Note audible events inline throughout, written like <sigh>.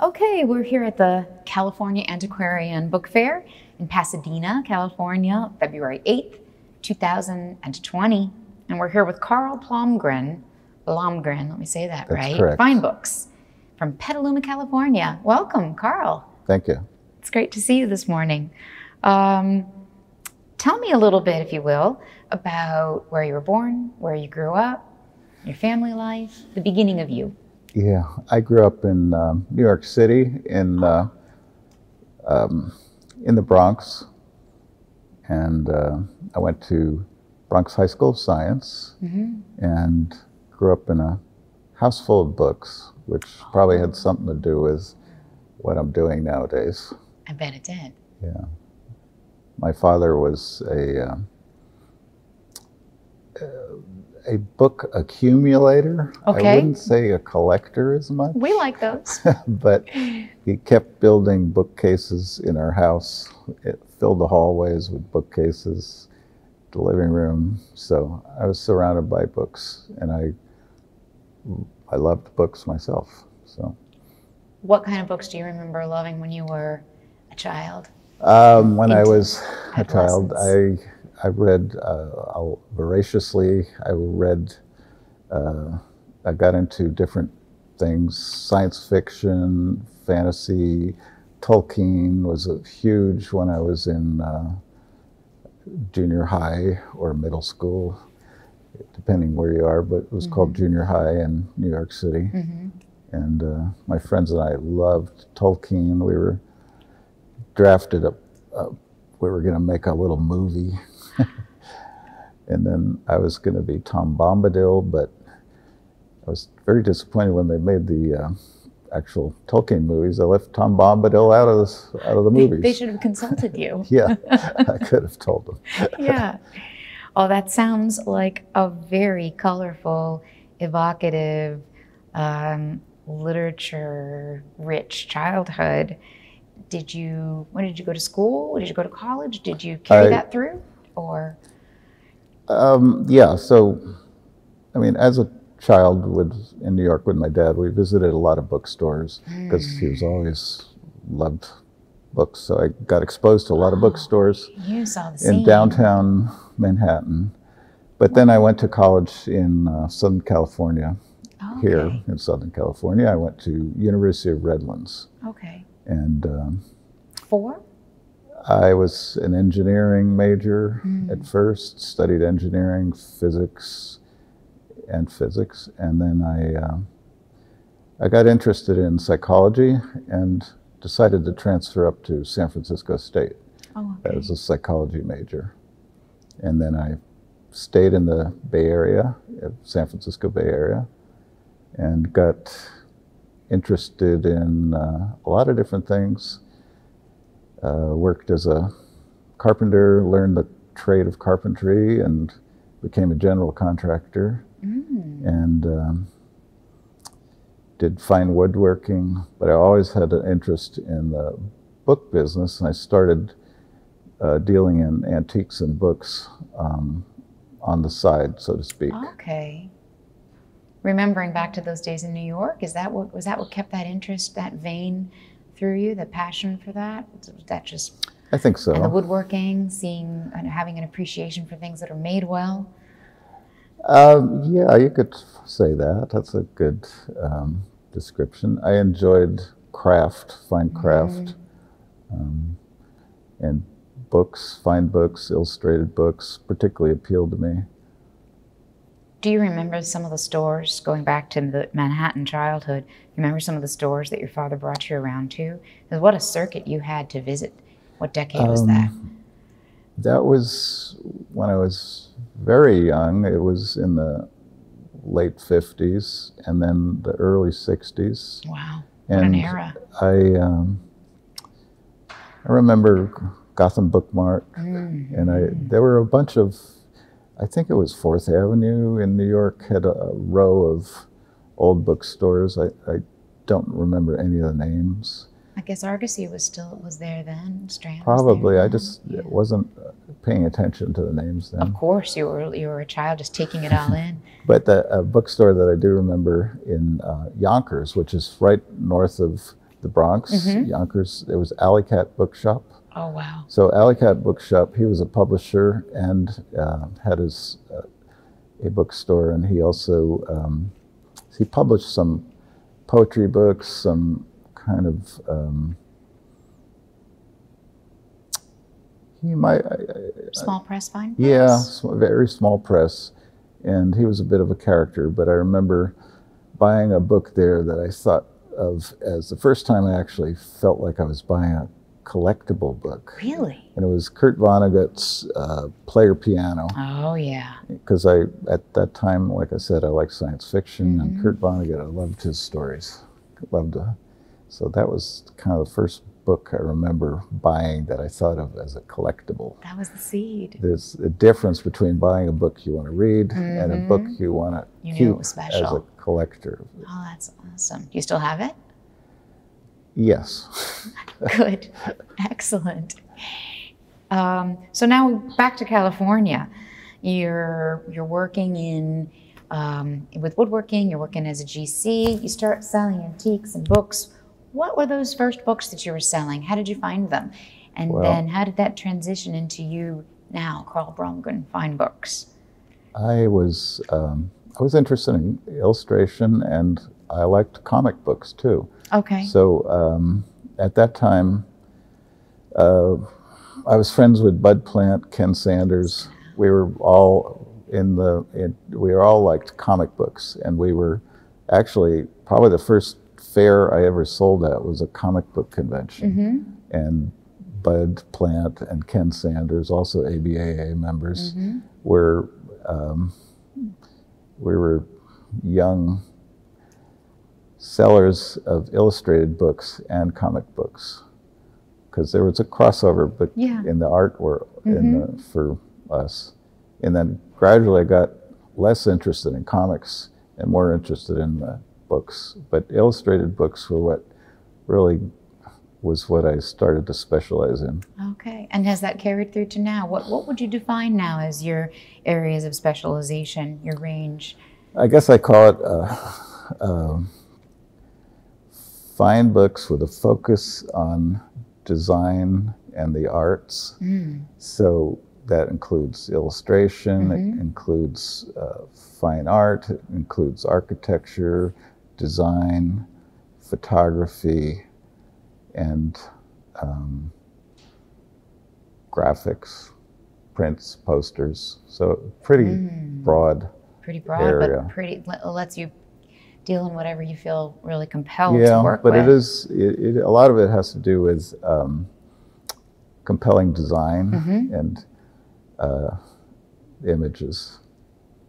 Okay, we're here at the California Antiquarian Book Fair in Pasadena, California, February 8th, 2020. And we're here with Carl Plomgren. Blomgren, let me say that That's right. correct. Fine Books from Petaluma, California. Welcome, Carl. Thank you. It's great to see you this morning. Um, tell me a little bit, if you will, about where you were born, where you grew up, your family life, the beginning of you. Yeah, I grew up in um, New York City in uh, um, in the Bronx, and uh, I went to Bronx High School of Science and grew up in a house full of books, which probably had something to do with what I'm doing nowadays. I bet it did. Yeah, my father was a uh, a book accumulator. Okay. I wouldn't say a collector as much. We like those. <laughs> but he kept building bookcases in our house. It filled the hallways with bookcases, the living room. So I was surrounded by books, and I I loved books myself. So What kind of books do you remember loving when you were a child? um, when I was a child, I. I read uh, voraciously. I read. Uh, I got into different things: science fiction, fantasy. Tolkien was a huge when I was in uh, junior high or middle school, depending where you are. But it was called junior high in New York City. Mm-hmm. And uh, my friends and I loved Tolkien. We were drafted up. We were going to make a little movie, <laughs> and then I was going to be Tom Bombadil, but I was very disappointed when they made the uh, actual Tolkien movies. They left Tom Bombadil out of this, out of the They, movies. they should have consulted you. <laughs> yeah, I could have told them. <laughs> yeah. Oh, that sounds like a very colorful, evocative, um, literature-rich childhood. Did you? When did you go to school? Did you go to college? Did you carry I- that through, or? Um, yeah, so, I mean, as a child with, in New York with my dad, we visited a lot of bookstores because he was always loved books. So I got exposed to a lot of bookstores You saw the in downtown Manhattan. But then I went to college in uh, Southern California, here Okay. in Southern California. I went to University of Redlands, Okay. and um, Four. I was an engineering major Mm. at first, studied engineering, physics, and physics, and then I uh, I got interested in psychology and decided to transfer up to San Francisco State Oh, okay. as a psychology major, and then I stayed in the Bay Area, uh, San Francisco Bay Area, and got interested in uh, a lot of different things uh, worked as a carpenter, learned the trade of carpentry, and became a general contractor. Mm. And um, did fine woodworking, but I always had an interest in the book business, and I started uh, dealing in antiques and books um, on the side, so to speak. Okay. Remembering back to those days in New York, is that what was that what kept that interest, that vein through you, the passion for that? That just I think so. and the woodworking, seeing and having an appreciation for things that are made well? Um, yeah, you could say that. That's a good um, description. I enjoyed craft, fine craft, um, and books, fine books, illustrated books, particularly appealed to me. Do you remember some of the stores going back to the Manhattan childhood? You remember some of the stores that your father brought you around to? what a circuit you had to visit. What decade was Um, that? That was when I was very young. It was in the late 50s and then the early 60s. Wow, what an and era. I, um, I remember Gotham Book Mart, Mm. and I there were a bunch of, I think it was Fourth Avenue in New York had a, row of old bookstores. I, I don't remember any of the names. I guess Argosy was still was there then. Strand. Probably I then. just Yeah. wasn't uh, paying attention to the names then. Of course, you were you were a child just taking it all in. <laughs> But the uh, bookstore that I do remember in uh, Yonkers, which is right north of the Bronx, Mhm. Yonkers. There was Alicat Bookshop. Oh, wow. So Alicat Bookshop, he was a publisher and uh, had his uh, a bookstore, and he also um, he published some poetry books, some kind of um, he might I- I- Small press fine. yeah, sm- very small press, and he was a bit of a character. But I remember buying a book there that I thought of as the first time I actually felt like I was buying a collectible book, Really? and it was Kurt Vonnegut's uh, Player Piano. Oh, yeah. Because I, at that time, like I said, I liked science fiction, Mhm. and Kurt Vonnegut, I loved his stories. Loved to. So that was kind of the first book I remember buying that I thought of as a collectible. That was the seed. There's a difference between buying a book you want to read and a book Mhm. you want to keep as a collector. Oh, that's awesome. Do you still have it? Yes. <laughs> Good. Excellent. Um, so now back to California. You're you're working in um, with woodworking. You're working as a GC. You start selling antiques and books. What were those first books that you were selling? How did you find them? And Well- then how did that transition into you now, Carl Blomgren, fine books? I was um, I was interested in illustration and I liked comic books too. Okay. So um, at that time, uh, I was friends with Bud Plant, Ken Sanders. We were all in the, in, we were all liked comic books, and we were actually probably the first fair I ever sold at was a comic book convention, Mm-hmm. and Bud Plant and Ken Sanders, also ABAA members, Mm-hmm. were um, we were young sellers of illustrated books and comic books because there was a crossover but Yeah. in the art world in the, for us and then gradually i got less interested in comics and more interested in the books but illustrated books were what really was what i started to specialize in Okay. And has that carried through to now? What what would you define now as your areas of specialization, your range? I guess I call it uh, um, fine books with a focus on design and the arts. Mm. So that includes illustration, Mhm. it includes uh, fine art, it includes architecture, design, photography, and um, graphics, prints, posters. So pretty Mm. broad. Pretty broad, Area. but pretty lets you deal in whatever you feel really compelled yeah, to work but with. it is it, it, a lot of it has to do with um, compelling design Mhm. and uh, images.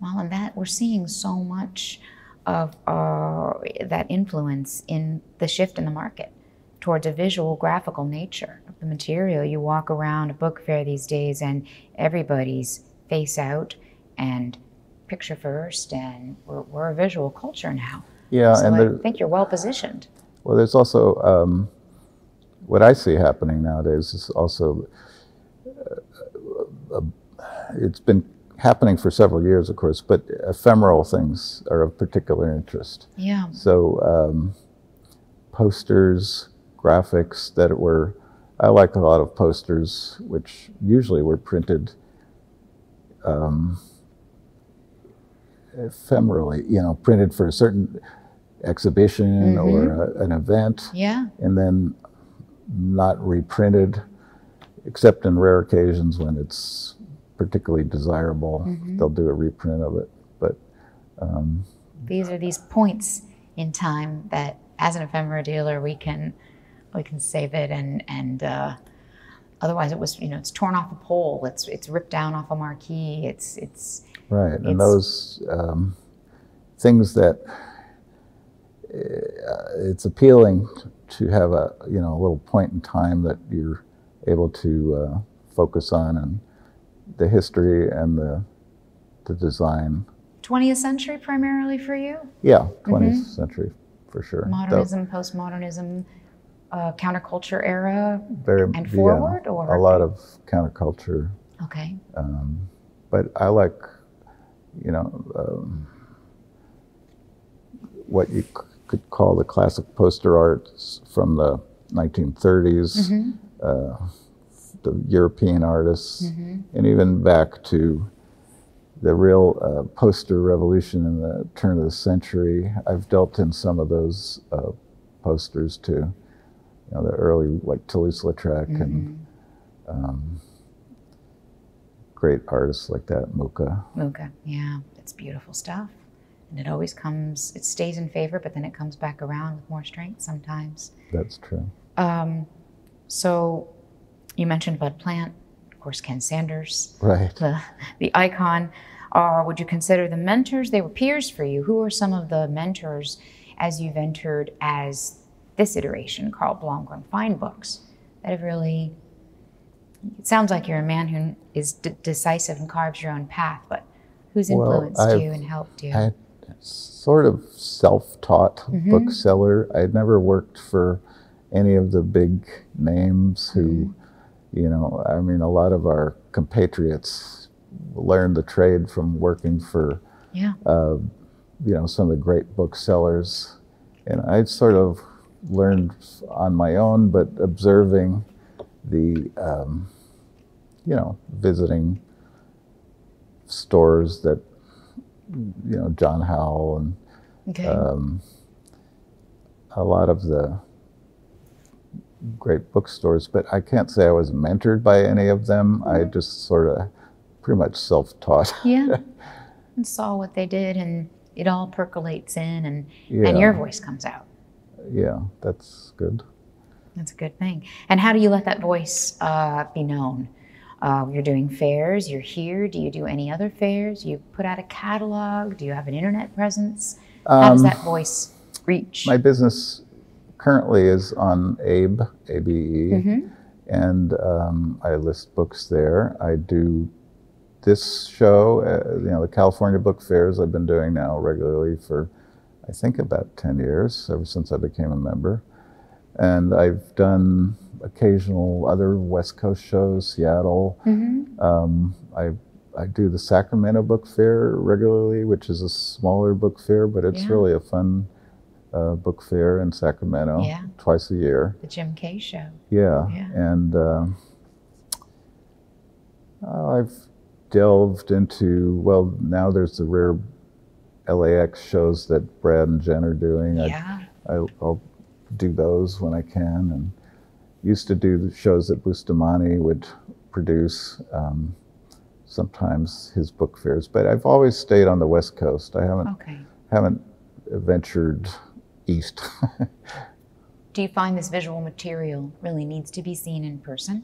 Well, and that we're seeing so much of uh, that influence in the shift in the market towards a visual, graphical nature of the material. You walk around a book fair these days, and everybody's face out and picture first, and we're, we're a visual culture now. Yeah, so and I think you're well positioned. well, there's also um, what I see happening nowadays is also uh, uh, it's been happening for several years, of course, but ephemeral things are of particular interest. Yeah. So um, posters, graphics that were, I like a lot of posters, which usually were printed um, ephemerally, you know, printed for a certain exhibition or a, an event, Yeah. and then not reprinted, except in rare occasions when it's particularly desirable. Mhm. They'll do a reprint of it. But um, These are these points in time that, as an ephemera dealer, we can we can save it and and uh, otherwise it was you know it's torn off a pole, it's it's ripped down off a marquee, it's it's Right, It's- and those um, things that uh, it's appealing to have a you know a little point in time that you're able to uh, focus on and the history and the the design. 20th century primarily for you. Yeah, 20th century for sure. Modernism, postmodernism, uh, counterculture era. very and yeah, forward, or- a lot of counterculture, Okay. um, but I like you know um, what you c- could call the classic poster arts from the 1930s, Mm-hmm. uh, the European artists, and even back to the real uh, poster revolution in the turn of the century. I've dealt in some of those uh, posters too. You know, the early like Toulouse-Lautrec and um, great artists like that, Mucha. Mucha, yeah, it's beautiful stuff. And it always comes, it stays in favor, but then it comes back around with more strength sometimes. That's true. Um, so you mentioned Bud Plant, of course, Ken Sanders, Right. the, the icon. Or would you consider the mentors? They were peers for you. Who are some of the mentors as you've entered as this iteration, Carl Blomgren Fine Books, that have really, it sounds like you're a man who is d- decisive and carves your own path, but who's influenced I've- you and helped you? I sort of self-taught Mm-hmm. bookseller. I'd never worked for any of the big names who, Mm-hmm. you know, I mean, a lot of our compatriots learned the trade from working for, yeah. uh, you know, some of the great booksellers. And I sort of learned on my own, but observing the, um, you know, visiting stores that, you know, John Howell and Okay. um, a lot of the great bookstores, but I can't say I was mentored by any of them. I Mm-hmm. just sort of pretty much self-taught. <laughs> yeah. and saw what they did, and it all percolates in, and, yeah, and your voice comes out. Yeah, that's good. That's a good thing. And how do you let that voice uh, be known? Uh, you're doing fairs, you're here. Do you do any other fairs? You put out a catalog? Do you have an internet presence? How does Um, that voice reach? My business currently is on Abe, A-B-E, Mhm. and um, I list books there. I do this show, uh, you know, the California Book Fairs I've been doing now regularly for, I think, about 10 years, ever since I became a member. And I've done occasional other West Coast shows, Seattle. Mhm. Um, I, I do the Sacramento Book Fair regularly, which is a smaller book fair, but it's Yeah. really a fun uh, book fair in Sacramento Yeah. twice a year. The Jim Kay Show. Yeah, Yeah. and uh, I've delved into well now there's the rare LAX shows that Brad and Jen are doing. I, Yeah. I, I'll do those when I can, and used to do the shows that Bustamante would produce. Um, sometimes his book fairs, but I've always stayed on the West Coast. I haven't Okay. haven't ventured east. <laughs> Do you find this visual material really needs to be seen in person?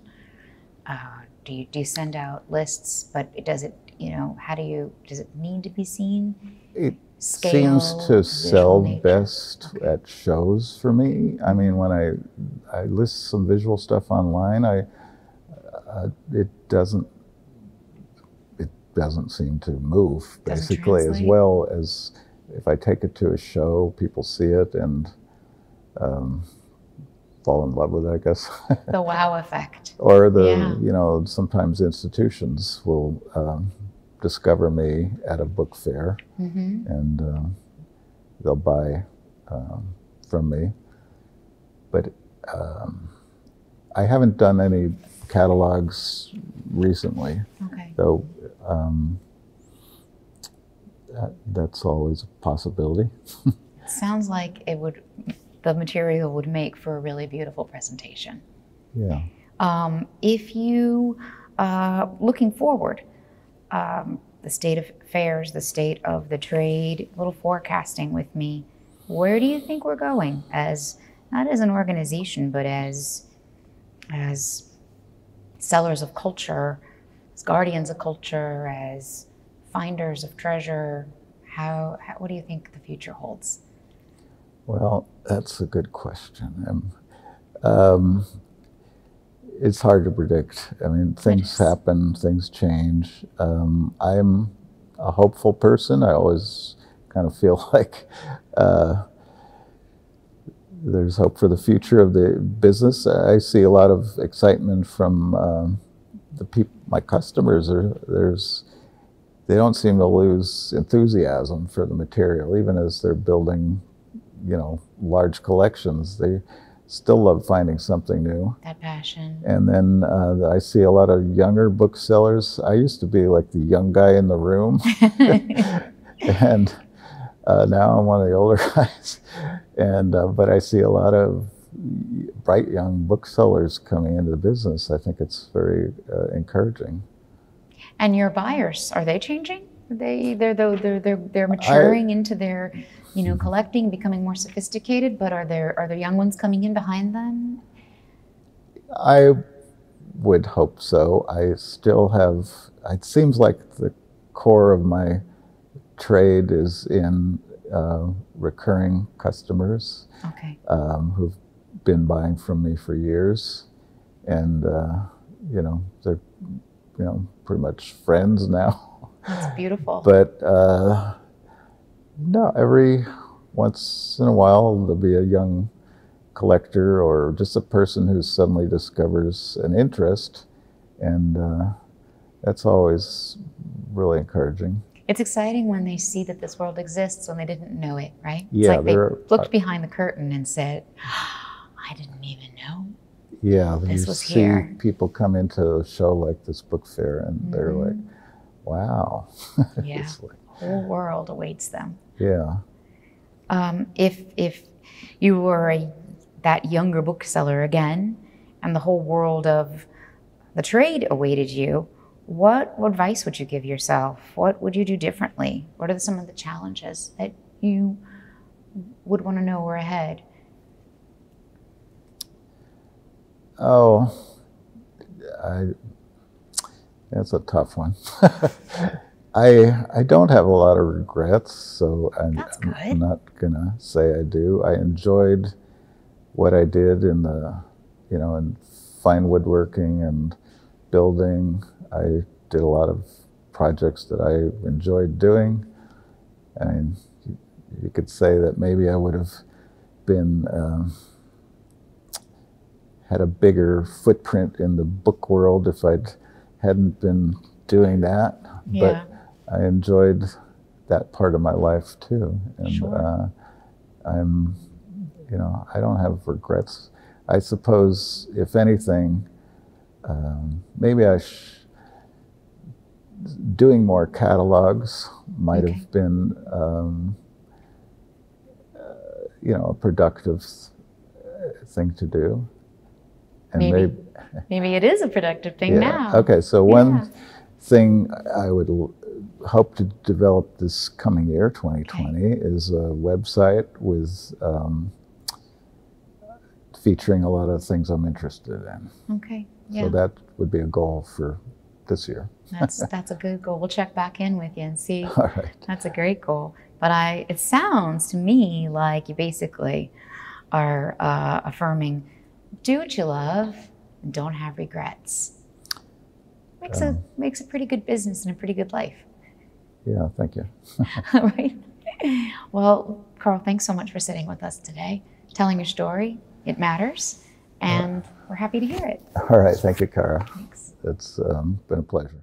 Uh, do you do you send out lists, but it does it? You know, how do you? Does it need to be seen? it Scale, seems to sell nature? best at shows for me. I mean, when I I list some visual stuff online, I uh, it doesn't it doesn't seem to move basically as well as if I take it to a show, people see it and um, fall in love with it, I guess. The wow effect. <laughs> or the Yeah. you know sometimes institutions will um, discover me at a book fair hmm and um, they'll buy um, from me. But um, I haven't done any catalogs recently, Okay. though um, that, that's always a possibility. <laughs> Sounds like it would. The material would make for a really beautiful presentation. Yeah. Um, if you, uh, looking forward, um, the state of affairs, the state of the trade, a little forecasting with me. Where do you think we're going as not as an organization, but as as sellers of culture, as guardians of culture, as finders of treasure? How, how what do you think the future holds? Well, that's a good question. Um, um, it's hard to predict. I mean, things happen, things change. Um, I'm a hopeful person. I always kind of feel <laughs> like uh, there's hope for the future of the business. I see a lot of excitement from um, the people, my customers. Are, there's they don't seem to lose enthusiasm for the material, even as they're building you know, large collections. They still love finding something new. That passion. And then uh, I see a lot of younger booksellers. I used to be like the young guy in the room, <laughs> <laughs> and uh, now I'm one of the older <laughs> guys. And uh, but I see a lot of bright young booksellers coming into the business. I think it's very uh, encouraging. And your buyers are they changing? They they're they're they're they're, they're maturing I, into their you know collecting, becoming more sophisticated. But are there are there young ones coming in behind them? I would hope so. I still have. It seems like the core of my trade is in uh, recurring customers okay. um, who've been buying from me for years, and uh, you know they're you know pretty much friends now. That's beautiful. <laughs> but uh, no, every once in a while there'll be a young collector or just a person who suddenly discovers an interest, and uh, that's always really encouraging. It's exciting when they see that this world exists when they didn't know it, right? Yeah, like they looked behind the curtain and said, I didn't even know. Yeah, this you was see here. people come into a show like this book fair and mm-hmm. they're like, wow. <laughs> Yeah. Whole world awaits them. Yeah. Um, if if you were a, that younger bookseller again, and the whole world of the trade awaited you, what advice would you give yourself? What would you do differently? What are some of the challenges that you would want to know were ahead? Oh, I, that's a tough one. <laughs> I I don't have a lot of regrets, so I'm, I'm, not gonna say I do. I enjoyed what I did in the, you know, in fine woodworking and building. I did a lot of projects that I enjoyed doing. I mean, you, you could say that maybe I would have been. Um, had a bigger footprint in the book world if I'd hadn't been doing that. Yeah. I enjoyed that part of my life too. And sure. uh, I'm, you know, I don't have regrets. I suppose, if anything, um, maybe I sh- doing more catalogs might okay. have been, um, uh, you know, a productive thing to do. And maybe, maybe, maybe it is a productive thing yeah. now. Okay, so yeah. one thing I would hope to develop this coming year, 2020, okay. is a website with um, featuring a lot of things I'm interested in. Okay. Yeah. So that would be a goal for this year. that's <laughs> that's a good goal. We'll check back in with you and see. <laughs> All right. That's a great goal. But I, it sounds to me like you basically are uh, affirming do what you love and don't have regrets. Makes um, a makes a pretty good business and a pretty good life. Yeah, thank you. <laughs> All right. Well, Carl, thanks so much for sitting with us today, telling your story. It matters, and we're happy to hear it. All right, thank you, Kara. Thanks. It's um, been a pleasure.